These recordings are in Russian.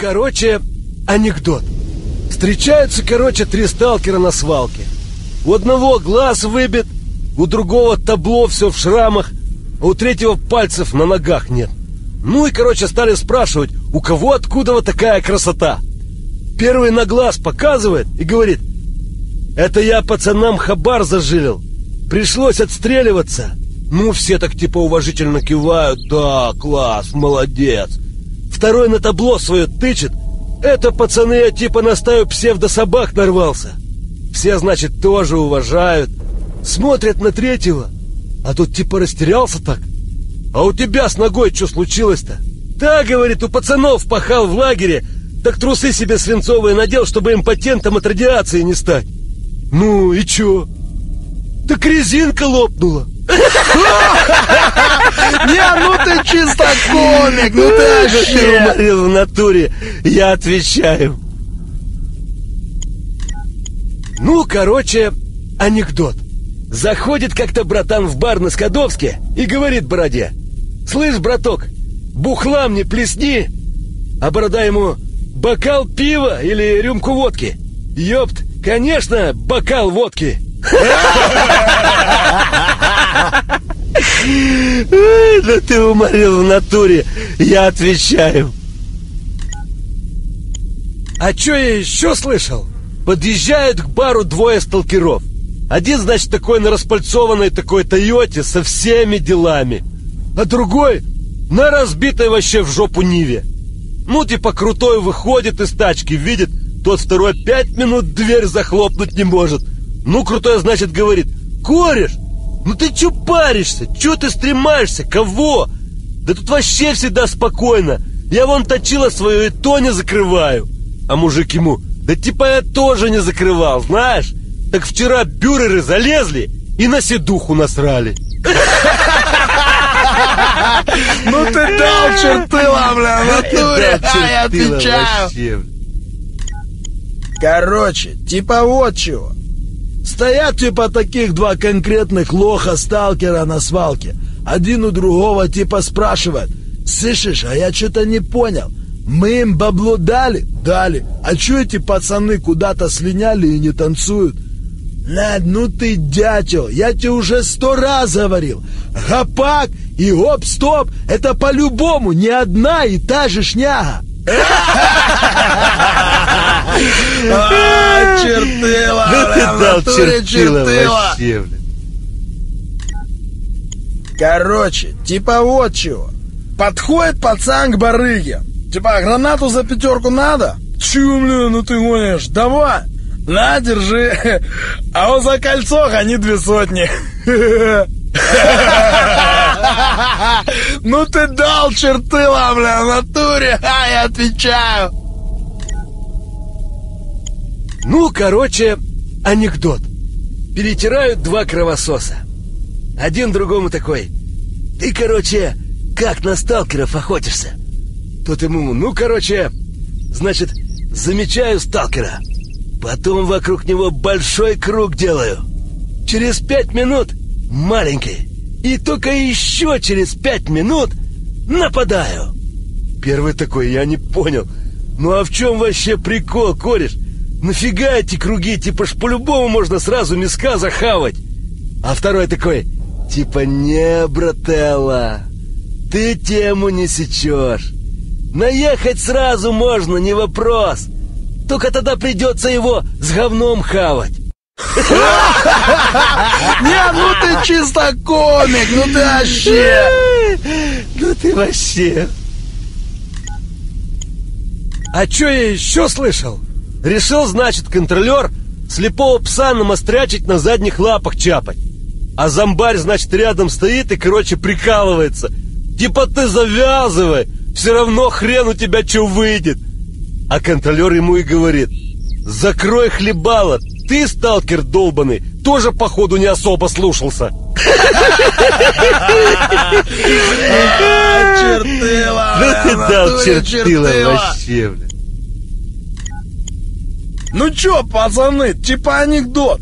короче, анекдот. Встречаются, короче, три сталкера на свалке. У одного глаз выбит, у другого табло все в шрамах, а у третьего пальцев на ногах нет. Ну и, короче, стали спрашивать, у кого откуда вот такая красота. Первый на глаз показывает и говорит, это я пацанам хабар зажилил. Пришлось отстреливаться. Ну, все так типа уважительно кивают. Да, класс, молодец. Второй на табло свое тычет. Это, пацаны, я типа на стаю псевдособак нарвался. Все, значит, тоже уважают. Смотрят на третьего. А тут типа растерялся так. А у тебя с ногой что случилось-то? Да, говорит, у пацанов пахал в лагере, так трусы себе свинцовые надел, чтобы импотентом от радиации не стать. Ну и чё? Так резинка лопнула. Не, ну ты чисто комик, ну ты вообще. В натуре, я отвечаю. Ну, короче, анекдот. Заходит как-то братан в бар на Скадовске и говорит бороде. «Слышь, браток, бухла мне плесни!» А борода ему «Бокал пива или рюмку водки?» «Ёпт, конечно, бокал водки!» Да ты уморил в натуре, я отвечаю. А что я еще слышал? Подъезжают к бару двое сталкеров. Один, значит, такой на распальцованной такой Тойоте со всеми делами. А другой на разбитой вообще в жопу Ниве. Ну, типа крутой выходит из тачки, видит, тот второй пять минут дверь захлопнуть не может. Ну, крутой, значит, говорит, кореш, ну ты чё паришься? Чё ты стремаешься? Кого? Да тут вообще всегда спокойно. Я вон точила свое и то не закрываю. А мужик ему, да типа я тоже не закрывал, знаешь? Так вчера бюреры залезли и на седуху насрали. Ну ты дал чертыла, бля, в натуре, а я отвечаю. Короче, типа вот чего. Стоят типа таких два конкретных лоха-сталкера на свалке. Один у другого типа спрашивает. Слышишь, а я что-то не понял. Мы им бабло дали? Дали. А что эти пацаны куда-то слиняли и не танцуют? Над, ну ты дятел, я тебе уже сто раз говорил. Гопак и гоп-стоп — это по-любому не одна и та же шняга. А, чертила, Ну ты дал чертила вообще, блин. Короче, типа вот чего. Подходит пацан к барыге. Типа, гранату за пятерку надо? Чё, блин, ну ты гонишь? Давай. На, держи. А вот за кольцо гони две сотни. Ну ты дал чертыла, бля, в натуре, а я отвечаю. Ну, короче, анекдот. Перетирают два кровососа. Один другому такой. Ты, короче, как на сталкеров охотишься? Тот ему, ну, короче, значит, замечаю сталкера. Потом вокруг него большой круг делаю. Через пять минут маленький. И только еще через пять минут нападаю. Первый такой, я не понял. Ну а в чем вообще прикол, кореш? Нафига эти круги? Типа ж по-любому можно сразу миска захавать. А второй такой, типа не, брателла, ты тему не сечешь. Наехать сразу можно, не вопрос. Только тогда придется его с говном хавать. Не, ну ты чисто комик, ну ты вообще. Ну ты вообще. А что я еще слышал? Решил, значит, контролер слепого пса намострячить на задних лапах чапать. А зомбарь, значит, рядом стоит и, короче, прикалывается. Типа ты завязывай, все равно хрен у тебя что выйдет. А контролер ему и говорит, закрой хлебало, ты, сталкер долбанный, тоже, походу, не особо слушался. Чертыла, Ну бля, ты дал чертила вообще, бля. Ну чё, пацаны, типа анекдот.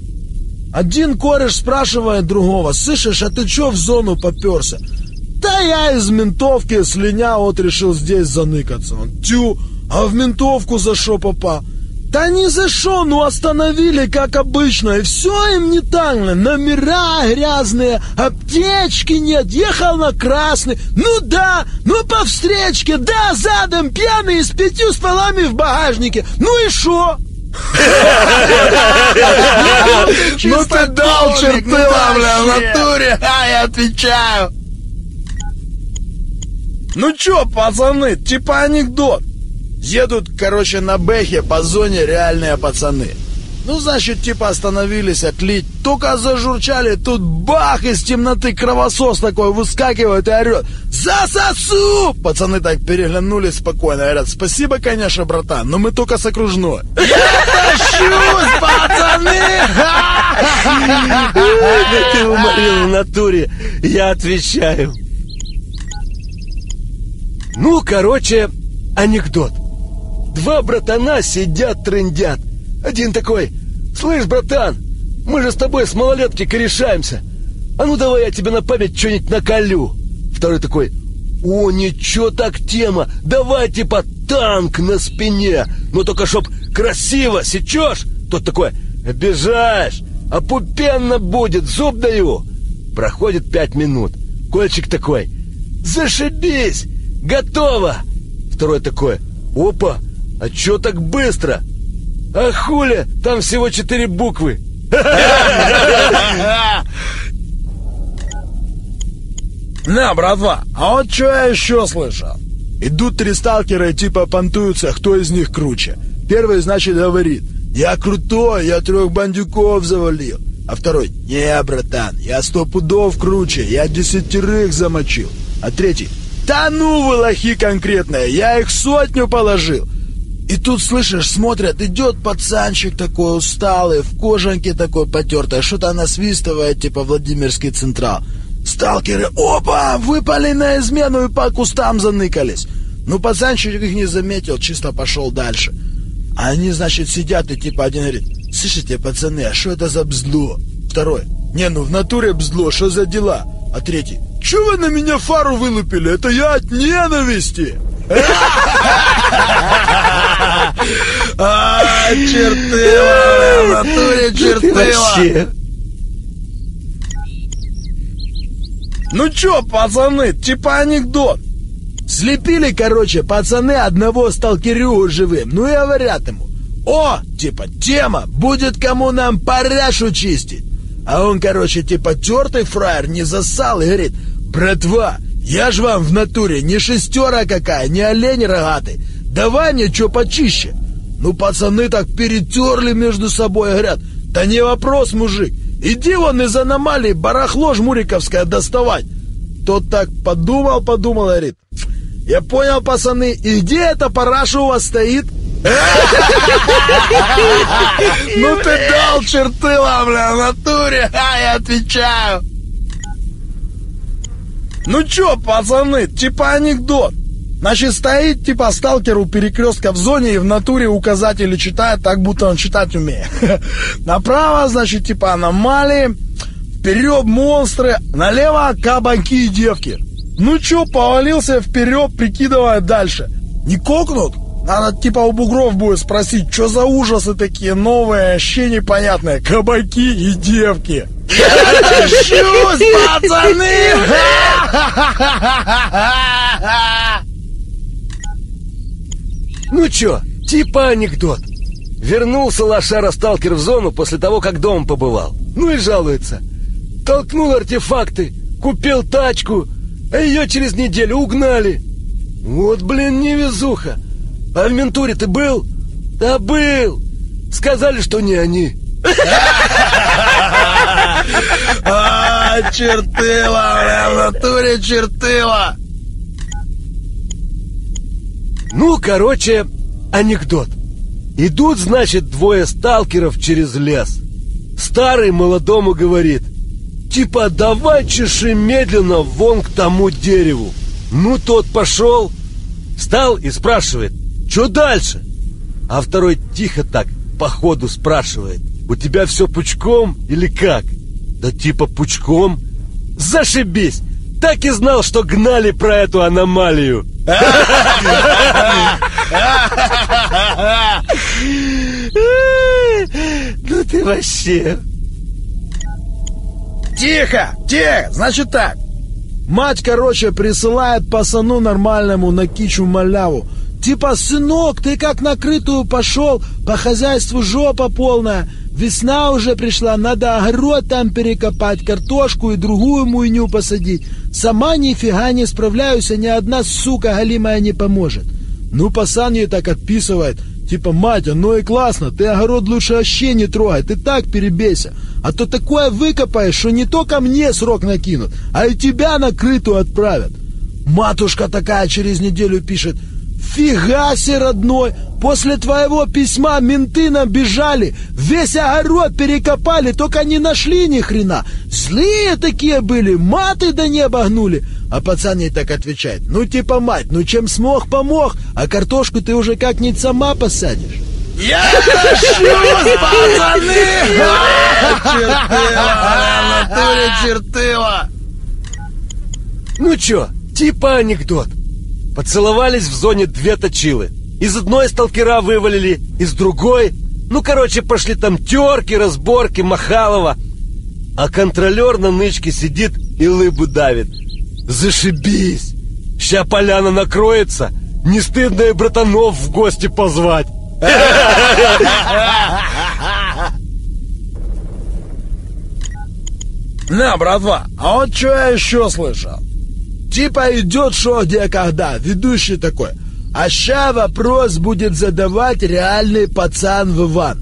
Один кореш спрашивает другого, слышишь, а ты чё в зону попёрся? Да я из ментовки слиня вот решил здесь заныкаться. Он, тю, А в ментовку за что попал? Да не за что, ну остановили, как обычно, и все им не так, номера грязные, аптечки нет, ехал на красный, ну да, ну по встречке, да, задом пьяный с пятью стволами в багажнике, ну и шо? Ну ты дал чертыла, бля, в натуре, а я отвечаю. Ну чё, пацаны, типа анекдот. Едут, короче, на бэхе по зоне реальные пацаны. Ну, значит, типа остановились отлить. Только зажурчали, тут бах, из темноты кровосос такой выскакивает и орет. «Засосу!» Пацаны так переглянулись спокойно. Говорят, спасибо, конечно, братан, но мы только с окружной. Я тащусь, пацаны! Да ты уморил в натуре, я отвечаю. Ну, короче, анекдот. Два братана сидят, трындят. Один такой, слышь, братан, мы же с тобой с малолетки корешаемся. А ну давай я тебе на память что-нибудь наколю. Второй такой, о, ничего так тема, давай типа танк на спине, но только чтоб красиво, сечешь? Тот такой, обижаешь, опупенно будет, зуб даю. Проходит пять минут, Кольчик такой, зашибись, готово. Второй такой, опа, а чё так быстро? А хуля, там всего четыре буквы. На, братва, а вот что я еще слышал? Идут три сталкера и типа понтуются, кто из них круче. Первый, значит, говорит, я крутой, я трех бандюков завалил. А второй, не, братан, я сто пудов круче, я десятерых замочил. А третий, да ну вы лохи конкретные, я их сотню положил. И тут, слышишь, смотрят, идет пацанчик такой усталый, в кожанке такой потертой, что-то насвистывает, типа Владимирский Централ. Сталкеры, опа, выпали на измену и по кустам заныкались. Ну, пацанчик их не заметил, чисто пошел дальше. А они, значит, сидят и типа один говорит, слышите, пацаны, а что это за бздло? Второй, не, ну в натуре бздло, что за дела? А третий, что вы на меня фару вылупили? Это я от ненависти. А, чертыла, в натуре чертыла. Ну чё, пацаны, типа анекдот. Слепили, короче, пацаны одного сталкерюгу живым. Ну и говорят ему, о, типа, тема, будет кому нам паряшу чистить. А он, короче, типа, тертый фраер не засал и говорит, братва, я ж вам в натуре не шестера какая, не олень рогатый. Давай мне чё почище. Ну, пацаны так перетерли между собой, говорят, да не вопрос, мужик, иди вон из аномалии барахло жмуриковское доставать. Тот так подумал, подумал, говорит, я понял, пацаны, и где эта параша у вас стоит? Ну ты дал чертыла, бля, в натуре, а я отвечаю. Ну чё, пацаны, типа анекдот. Значит, стоит типа сталкер у перекрестка в зоне и в натуре указатели читает, так будто он читать умеет. Направо, значит, типа аномалии, вперед монстры, налево кабанки и девки. Ну чё, повалился вперед, прикидывая дальше. Не кокнут? Надо типа у бугров будет спросить, что за ужасы такие новые, вообще непонятные. Кабаки и девки. Тащусь, пацаны! Ну чё, типа анекдот. Вернулся лошара-сталкер в зону после того, как дом побывал. Ну и жалуется. Толкнул артефакты, купил тачку, а ее через неделю угнали. Вот, блин, невезуха. А в ментуре ты был? Да был. Сказали, что не они. А, чертыла, в натуре чертыла. Ну, короче, анекдот. Идут, значит, двое сталкеров через лес. Старый молодому говорит, типа, давай чеши медленно вон к тому дереву. Ну, тот пошел, встал и спрашивает, что дальше? А второй тихо так, по ходу спрашивает, у тебя все пучком или как? Да типа пучком. Зашибись! Так и знал, что гнали про эту аномалию. Ну ты вообще... Тихо, тихо, значит так. Мать, короче, присылает пацану нормальному на кичу маляву. Типа, сынок, ты как накрытую пошел, по хозяйству жопа полная. Весна уже пришла, надо огород там перекопать, картошку и другую муйню посадить. Сама нифига не справляюсь, а ни одна сука галимая не поможет. Ну, пацан ей так отписывает. Типа, мать, ну и классно, ты огород лучше вообще не трогай, ты так перебейся. А то такое выкопаешь, что не только мне срок накинут, а и тебя накрытую отправят. Матушка такая через неделю пишет, «Фига себе, родной! После твоего письма менты набежали, весь огород перекопали, только не нашли ни хрена. Злые такие были, маты до неба гнули». А пацан ей так отвечает, «Ну типа, мать, ну чем смог, помог, а картошку ты уже как-нибудь сама посадишь». Я тащусь, пацаны! Чертыла, натуре чертыла! Ну чё, типа анекдот. Поцеловались в зоне две точилы. Из одной сталкера вывалили, из другой... Ну, короче, пошли там терки, разборки, Махалова. А контролер на нычке сидит и лыбу давит. Зашибись! Ща поляна накроется, не стыдно и братанов в гости позвать. На, братва, а вот что я еще слышал? Типа идет шоу «Где, когда», ведущий такой. А ща вопрос будет задавать реальный пацан Вован.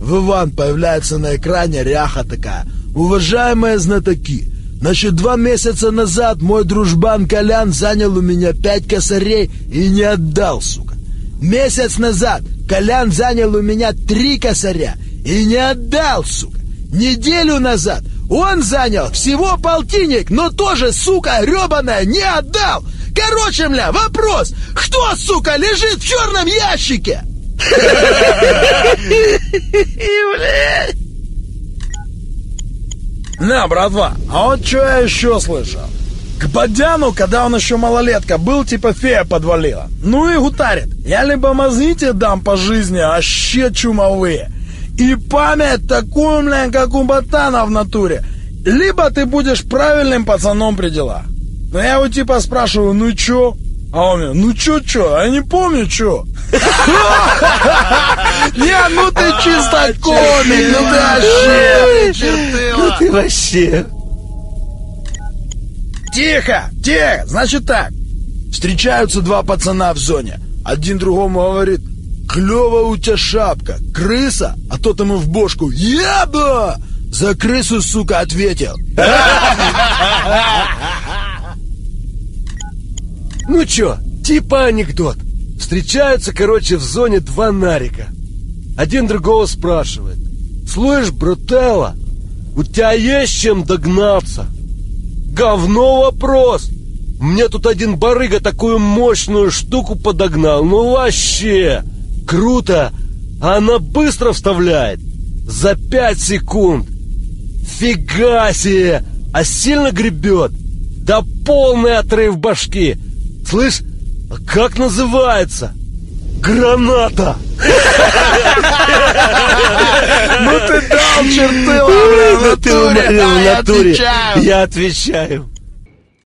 Вован появляется на экране, ряха такая. Уважаемые знатоки, значит, два месяца назад мой дружбан Колян занял у меня пять косарей и не отдал, сука. Месяц назад Колян занял у меня три косаря и не отдал, сука. Неделю назад он занял всего полтинник, но тоже, сука, ребаная, не отдал. Короче, мля, вопрос. Кто, сука, лежит в черном ящике? На, братва, а вот что я еще слышал? К Бадяну, когда он еще малолетка, был типа фея подвалила. Ну и гутарит. Я либо мозги тебе дам по жизни, а вообще чумовые. И память такую, блин, как у ботана в натуре. Либо ты будешь правильным пацаном при делах. Но я его типа спрашиваю, ну чё? А он мне, ну чё, чё? Я не помню, чё. Не, ну ты чисто комик, ну ты вообще. Ну ты вообще... Тихо, тихо, значит так. Встречаются два пацана в зоне. Один другому говорит, клево у тебя шапка, крыса, а тот ему в бошку, яба! За крысу, сука, ответил. Ну чё, типа анекдот. Встречаются, короче, в зоне два нарика. Один другого спрашивает. Слышь, брателла, у тебя есть чем догнаться? Говно вопрос. Мне тут один барыга такую мощную штуку подогнал. Ну вообще, круто. А она быстро вставляет. За пять секунд. Фига себе! А сильно гребет? Да полный отрыв башки! Слышь, а как называется? Граната! Ну ты дал чертыла, бля, в Ну ты натуре. Я отвечаю.